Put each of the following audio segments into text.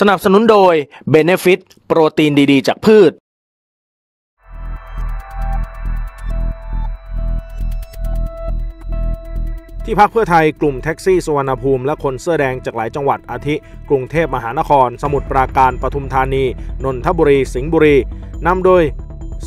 สนับสนุนโดย b e n e f i t โปรตีนดี ๆ จากพืช ที่พักเพื่อไทยกลุ่มแท็กซี่สุวรรณภูมิและคนเสื้อแดงจากหลายจังหวัดอาทิ กรุงเทพมหานคร สมุทรปราการปทุมธานี นนทบุรี สิงห์บุรีนำโดย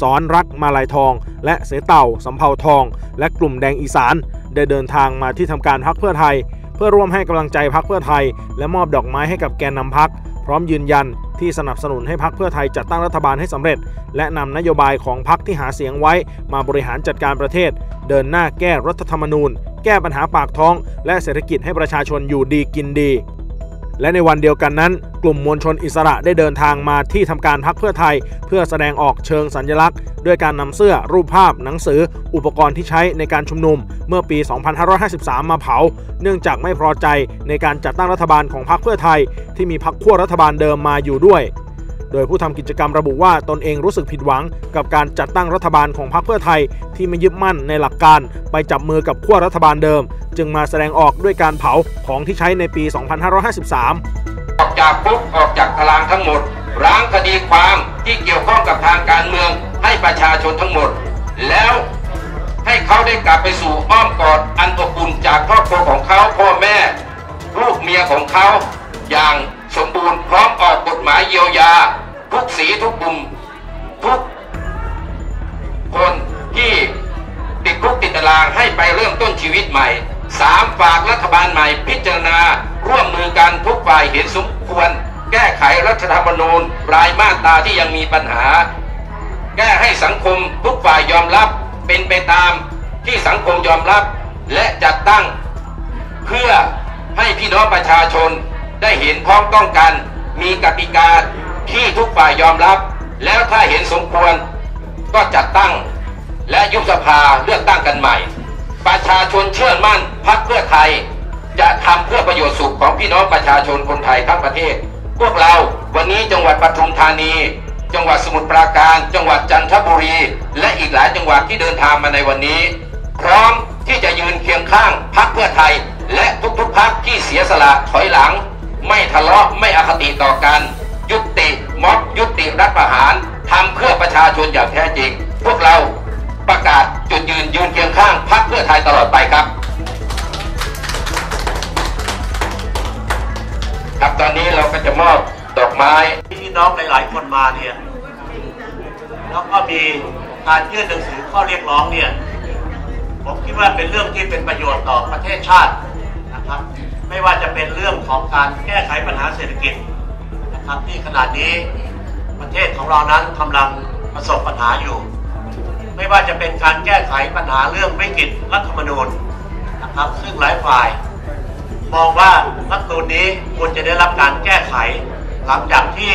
สอนรักมาลายทอง และเสเต่าสำเภาทอง และกลุ่มแดงอีสาน ได้เดินทางมาที่ทำการพักเพื่อไทยเพื่อร่วมให้กำลังใจพักเพื่อไทย และมอบดอกไม้ให้กับแกนนำพัก พร้อมยืนยันที่สนับสนุนให้พักเพื่อไทยจัดตั้งรัฐบาลให้สำเร็จ และนำนโยบายของพักที่หาเสียงไว้มาบริหารจัดการประเทศ เดินหน้าแก้รัฐธรรมนูญ แก้ปัญหาปากท้อง และเศรษฐกิจให้ประชาชนอยู่ดีกินดี และในวันเดียวกันนั้น กลุ่มมวลชนอิสระได้เดินทางมาที่ทำการพักเพื่อไทย เพื่อแสดงออกเชิงสัญลักษณ์ ด้วยการนำเสื้อรูปภาพ หนังสือ อุปกรณ์ที่ใช้ในการชุมนุม เมื่อปี 2553 มาเผา เนื่องจากไม่พอใจในการจัดตั้งรัฐบาลของพรรคเพื่อไทย ที่มีพรรคขั้วรัฐบาลเดิมมาอยู่ด้วย โดยผู้ทำกิจกรรมระบุว่าตนเองรู้สึกผิดหวัง กับการจัดตั้งรัฐบาลของพรรคเพื่อไทย ที่ไม่ยึดมั่นในหลักการ ไปจับมือกับขั้วรัฐบาลเดิม จึงมาแสดงออกด้วยการเผาของที่ใช้ในปี 2553 ออกจากคุกออกจากตารางทั้งหมดล้างคดีความที่เกี่ยวข้องกับทางการเมืองให้ประชาชนทั้งหมด แล้วให้เขาได้กลับไปสู่อ้อมกอดอันอบอุ่นจากครอบครัวของเขาพ่อแม่ ลูกเมียของเขาอย่าง สมบูรณ์พร้อมออกกฎหมายเยียวยา ทุกสีทุกกลุ่มทุกคนที่ติดคุกติดตารางให้ไปเริ่มต้นชีวิตใหม่สามฝากรัฐบาลใหม่พิจารณา ร่วมมือกันทุกฝ่ายเห็นสมควร แก้ไขรัฐธรรมนูญรายมาตราที่ยังมีปัญหา แก้ให้สังคมทุกฝ่ายยอมรับเป็นไปตามที่สังคมยอมรับและจัดตั้ง เพื่อให้พี่น้องประชาชน ได้เห็นพ้องต้องกัน มีกติกาที่ทุกฝ่ายยอมรับ แล้วถ้าเห็นสมควรก็จัดตั้ง และยุบสภาเลือกตั้งกันใหม่ ประชาชนเชื่อมั่นพรรคเพื่อไทย จะทำเพื่อประโยชน์สุขของพี่น้องประชาชนคนไทยทั้งประเทศ พวกเราวันนี้จังหวัดปทุมธานี จังหวัดสมุทรปราการ จังหวัดจันทบุรี และอีกหลายจังหวัดที่เดินทางมาในวันนี้ พร้อมที่จะยืนเคียงข้างพรรคเพื่อไทย และทุกๆพรรคที่เสียสละถอยหลัง ไม่ทะเลาะไม่อคติต่อกัน ยุติม็อบยุติรัฐประหารทำเพื่อประชาชนอย่างแท้จริง พวกเราประกาศจุดยืนยืนเคียงข้างพรรคเพื่อไทยตลอดไปครับ ครับตอนนี้เราก็จะมอบดอกไม้พี่น้องหลาย ๆ คนมาเนี่ยแล้วก็มีการยื่นหนังสือข้อเรียกร้องเนี่ยผมคิดว่าเป็นเรื่องที่เป็นประโยชน์ต่อประเทศชาตินะครับ ไม่ว่าจะเป็นเรื่องของการแก้ไขปัญหาเศรษฐกิจนะครับที่ขณะนี้ประเทศของเรานั้นกำลังประสบปัญหาอยู่ ไม่ว่าจะเป็นการแก้ไขปัญหาเรื่องวิกฤตรัฐธรรมนูญนะครับซึ่งหลายฝ่าย มองว่ารัฐธรรมนูญนี้ควรจะได้รับการแก้ไข หลังจากที่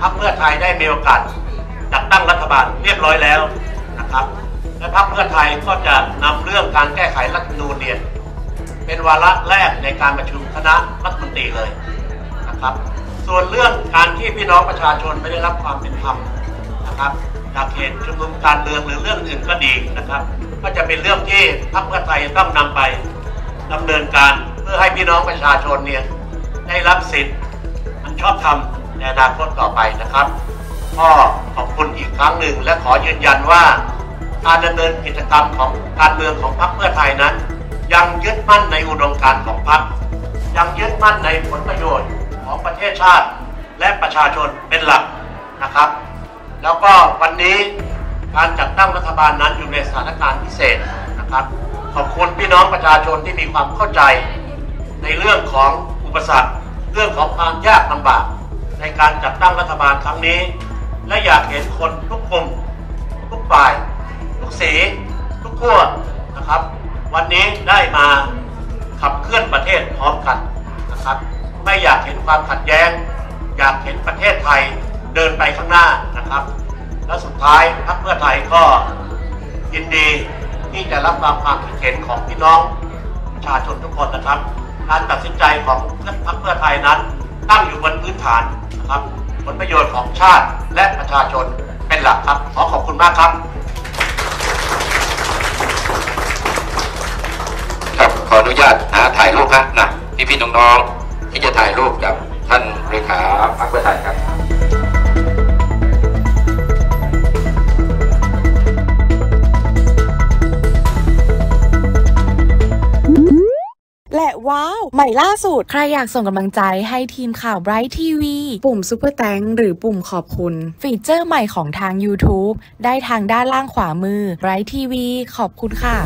พรรคเพื่อไทยได้มีโอกาสจัดตั้งรัฐบาลเรียบร้อยแล้วนะครับและพรรคเพื่อไทยก็จะนำเรื่องการแก้ไขรัฐธรรมนูญเนี่ย เป็นวาระแรกในการประชุมคณะรัฐมนตรีเลยนะครับ ส่วนเรื่องการที่พี่น้องประชาชนไม่ได้รับความเป็นธรรมนะครับจากเหตุชุมนุมการเมืองหรือเรื่องอื่นก็ดีนะครับ ก็จะเป็นเรื่องที่พรรคเพื่อไทยต้องนำไปดำเนินการเพื่อให้พี่น้องประชาชนเนี่ยได้รับสิทธิ์มันชอบทำในอนาคตต่อไปนะครับก็ขอบคุณอีกครั้งหนึ่งและขอยืนยันว่า การดำเนินกิจกรรมของการเมืองของพรรคเพื่อไทยนั้น ยังยึดมั่นในอุดมการณ์ของพรรคยังยึดมั่นในผลประโยชน์ของประเทศชาติและประชาชนเป็นหลักนะครับ แล้วก็วันนี้การจัดตั้งรัฐบาลนั้นอยู่ในสถานการณ์พิเศษนะครับ ขอบคุณพี่น้องประชาชนที่มีความเข้าใจ ในเรื่องของอุปสรรค เรื่องของความยากลำบาก ในการจัดตั้งรัฐบาลครั้งนี้ และอยากเห็นคนทุกกลุ่มทุกฝ่าย ทุกสี ทุกขั้วนะครับ วันนี้ได้มาขับเคลื่อนประเทศพร้อมกันนะครับ ไม่อยากเห็นความขัดแย้ง อยากเห็นประเทศไทยเดินไปข้างหน้านะครับ และสุดท้ายพรรคเพื่อไทยก็ยินดีที่จะรับฟังความคิดเห็นของพี่น้องประชาชนทุกคนนะครับ การตัดสินใจของพรรคเพื่อไทยนั้น ตั้งอยู่บนพื้นฐานนะครับผลประโยชน์ของชาติและประชาชนเป็นหลักครับ ขอขอบคุณมากครับ ครับข ออนุญาตหาถ่ายรูปครับนะพี่พี่ๆน้องๆที่จะถ่ายรูปกับท่านเลขาพรรคเพื่อไทยครับและว้าว ใหม่ล่าสุด ใครอยากส่งกำลังใจให้ทีมข่าว Bright TV ปุ่ม Super t h a n k หรือปุ่มขอบคุณ ฟีเจอร์ใหม่ของทาง YouTube ได้ทางด้านล่างขวามือ Bright TV ขอบคุณค่ะ